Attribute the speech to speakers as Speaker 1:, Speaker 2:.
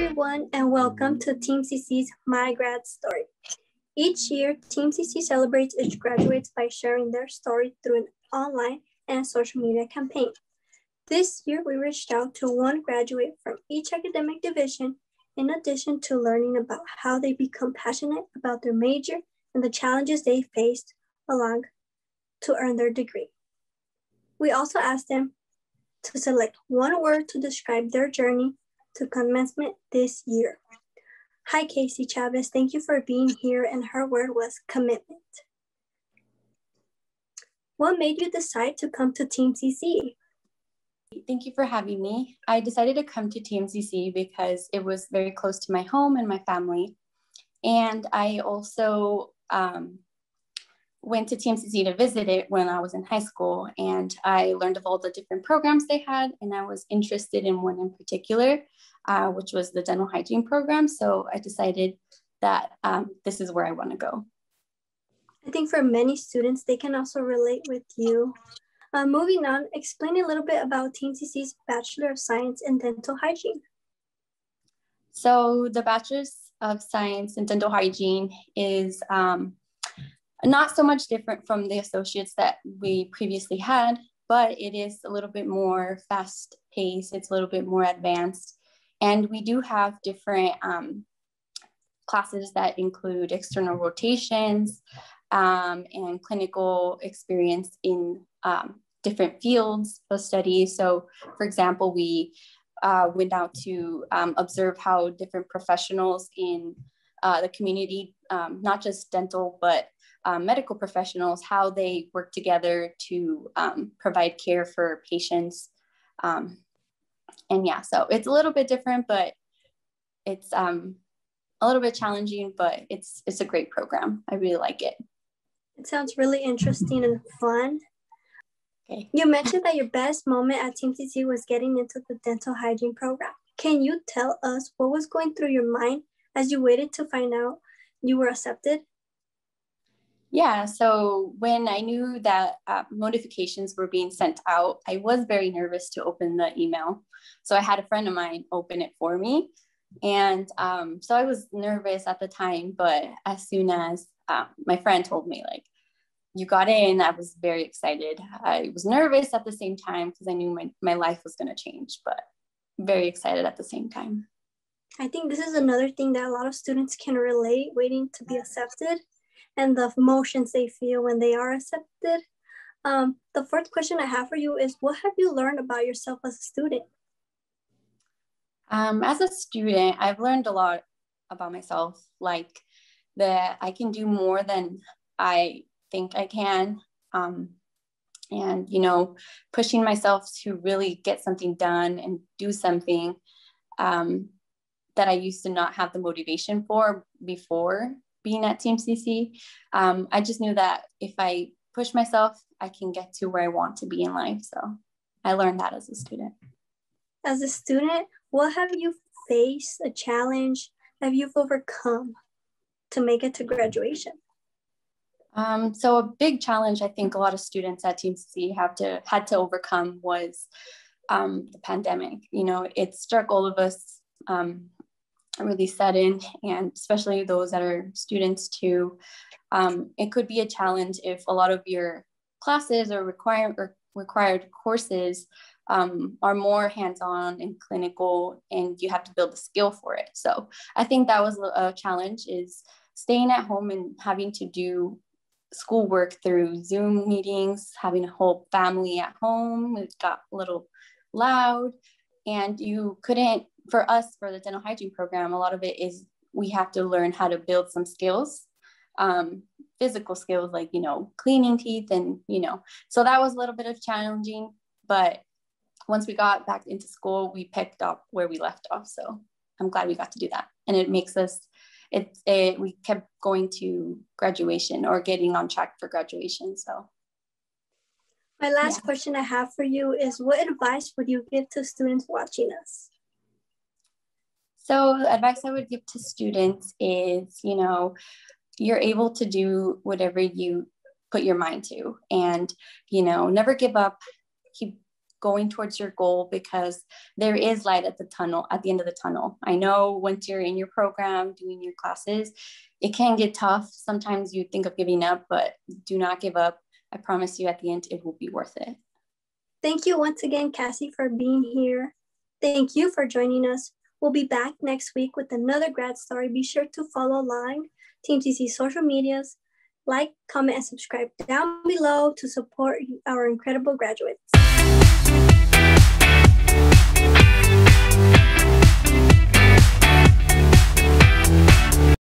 Speaker 1: everyone, and welcome to TMCC's My Grad Story. Each year, TMCC celebrates its graduates by sharing their story through an online and social media campaign. This year, we reached out to one graduate from each academic division, in addition to learning about how they become passionate about their major and the challenges they faced along to earn their degree. We also asked them to select one word to describe their journey to commencement this year. Hi, Kassie Chavez. Thank you for being here. And her word was commitment. What made you decide to come to TMCC?
Speaker 2: Thank you for having me. I decided to come to TMCC because it was very close to my home and my family. And I also um, went to TMCC to visit it when I was in high school, and I learned of all the different programs they had, and I was interested in one in particular, uh, which was the dental hygiene program. So I decided that um, this is where I want to go.
Speaker 1: I think for many students, they can also relate with you. Uh, moving on, explain a little bit about TMCC's Bachelor of Science in Dental Hygiene.
Speaker 2: So the Bachelor's of Science in Dental Hygiene is um, not so much different from the associates that we previously had, but it is a little bit more fast paced, it's a little bit more advanced. And we do have different um, classes that include external rotations um, and clinical experience in um, different fields of study. So, for example, we uh, went out to um, observe how different professionals in uh, the community, um, not just dental, but um, medical professionals, how they work together to um, provide care for patients. Um, and yeah, so it's a little bit different, but it's um, a little bit challenging, but it's it's a great program. I really like it.
Speaker 1: It sounds really interesting and fun. Okay. You mentioned that your best moment at TMCC was getting into the dental hygiene program. Can you tell us what was going through your mind as you waited to find out you were accepted?
Speaker 2: Yeah, so when I knew that uh, notifications were being sent out, I was very nervous to open the email. So I had a friend of mine open it for me. And um, so I was nervous at the time, but as soon as uh, my friend told me, like, you got in, I was very excited. I was nervous at the same time because I knew my, my life was going to change, but very excited at the same time.
Speaker 1: I think this is another thing that a lot of students can relate, waiting to be accepted and the emotions they feel when they are accepted. Um, the fourth question I have for you is what have you learned about yourself as a student?
Speaker 2: Um, as a student, I've learned a lot about myself, like that I can do more than I think I can. Um, and, you know, pushing myself to really get something done and do something um, that I used to not have the motivation for before being at TMCC. Um, I just knew that if I push myself, I can get to where I want to be in life. So I learned that as a student.
Speaker 1: As a student, what have you faced, a challenge have you overcome to make it to graduation?
Speaker 2: Um, so a big challenge I think a lot of students at TMCC have to had to overcome was um, the pandemic. You know, it struck all of us um, really set in and especially those that are students too. Um, it could be a challenge if a lot of your classes or required or required courses um, are more hands-on and clinical, and you have to build the skill for it. So I think that was a challenge is staying at home and having to do schoolwork through Zoom meetings, having a whole family at home. It got a little loud, and you couldn't for us for the dental hygiene program a lot of it is we have to learn how to build some skills um, physical skills like you know cleaning teeth and you know so that was a little bit of challenging but once we got back into school we picked up where we left off. So i'm glad we got to do that. And it makes us it, it we kept going to graduation or getting on track for graduation. So
Speaker 1: my last yeah. question i have for you is what advice would you give to students watching us
Speaker 2: so advice I would give to students is, you know, you're able to do whatever you put your mind to and, you know, never give up, keep going towards your goal because there is light at the tunnel at the end of the tunnel. I know once you're in your program doing your classes it can get tough. Sometimes you think of giving up but do not give up. I promise you at the end it will be worth it.
Speaker 1: Thank you once again Kassie for being here. Thank you for joining us we'll be back next week with another grad story be sure to follow along TMCC social medias like, comment, and subscribe down below to support our incredible graduates.